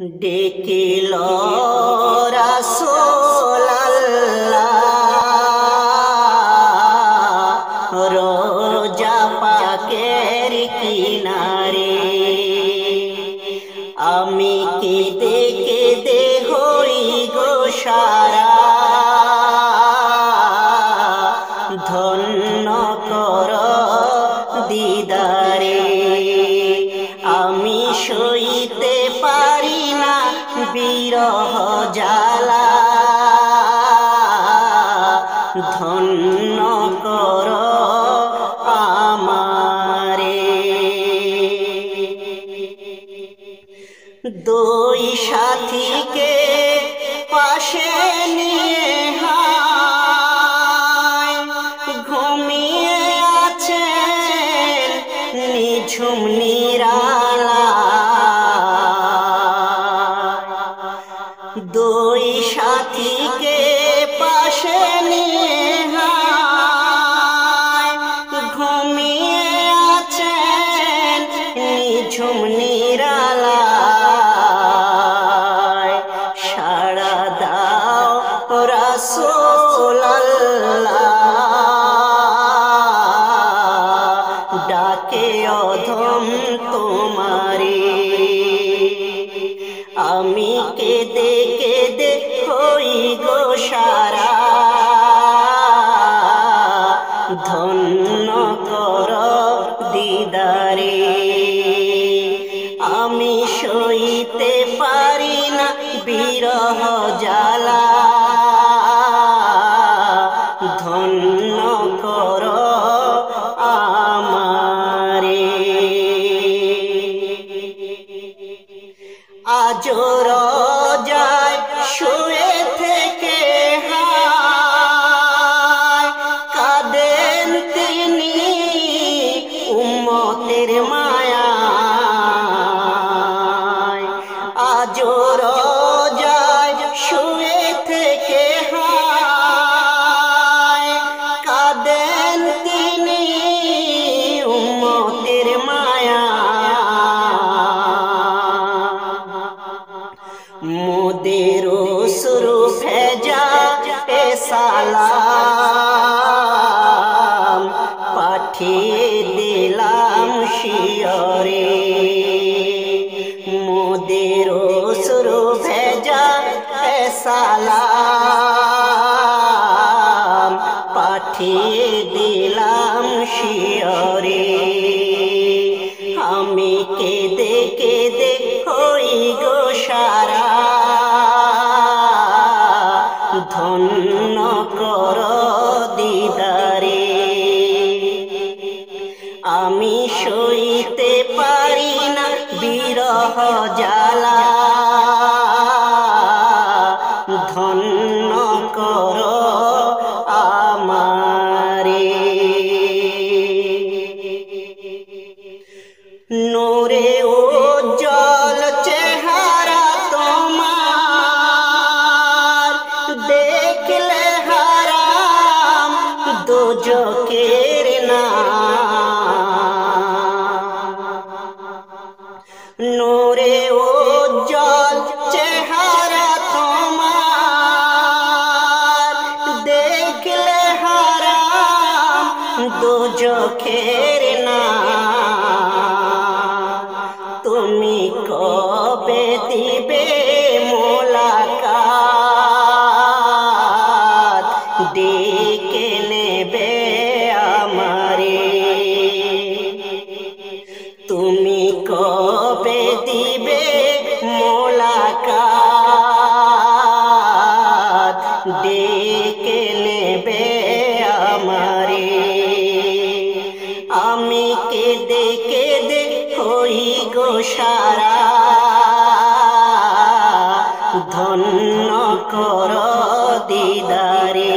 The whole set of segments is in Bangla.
ডেকিল রোজা পাকের কিনারে আমি কি দেখে দেহ গো বিরহ জালা ধন্য কর আমারে। দুই সাথীকে দুই সাথীকে পাশে নিয়ে ঘুমিয়ে আছেন নিঝুম নিরালা বিরহ ভেজা এ সালাম পাঠিয়ে দিলাম শিয়রে মোদের সুরু ভেজা এ সালাম পাঠিয়ে দিলাম শিয়রে ধন্য কর দুজকের না। তুমি কবে দিবে মোলাকাত? ডেকে কেঁদে কেঁদে হই গো ধন্য কর দিদারে।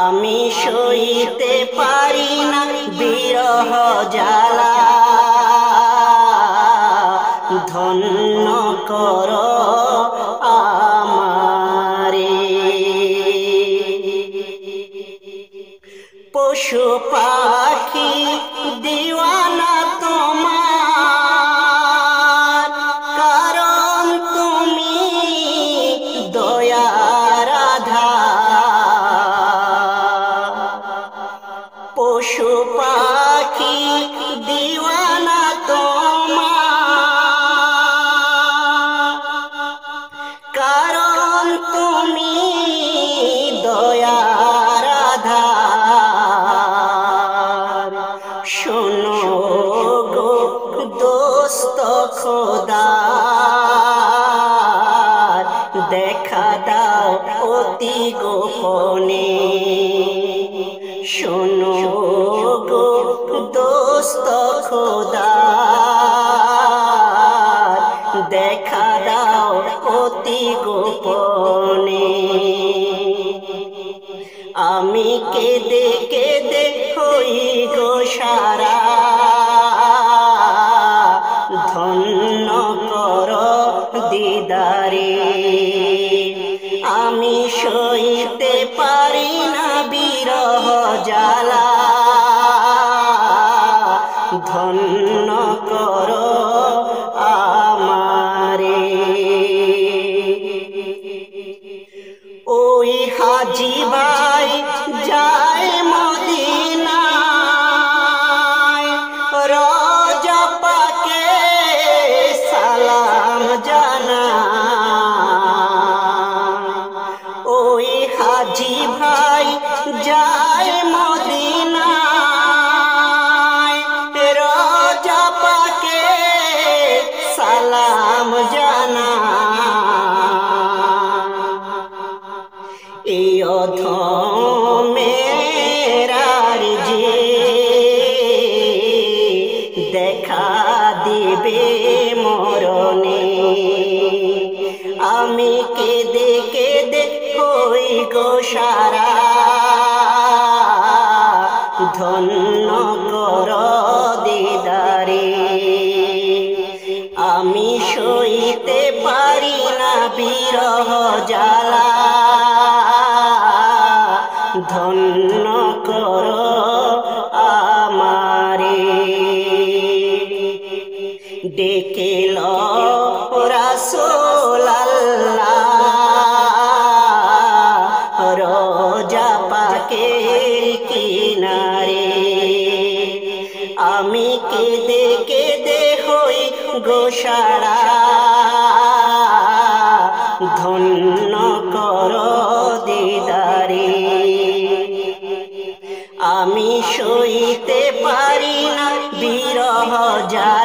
আমি সইতে পারি না বিরহ জালা পাখি দিওয়ানা তোমার। গোপনে। আমি কেঁদে কেঁদে হই গো সারা। ধন্য কর দিদারে। আমি সইতে পারি না বিরহ জ্বালা। ধন্য কর দিদারে। আমি সইতে পারি না বিরহ জ্বালা। ধন্য কর আমারে। ডেকেল আমি কেঁদে কেঁদে হই গোসারা ধন্য কর দিদারে। আমি সইতে পারি না বিরহ জ্বালা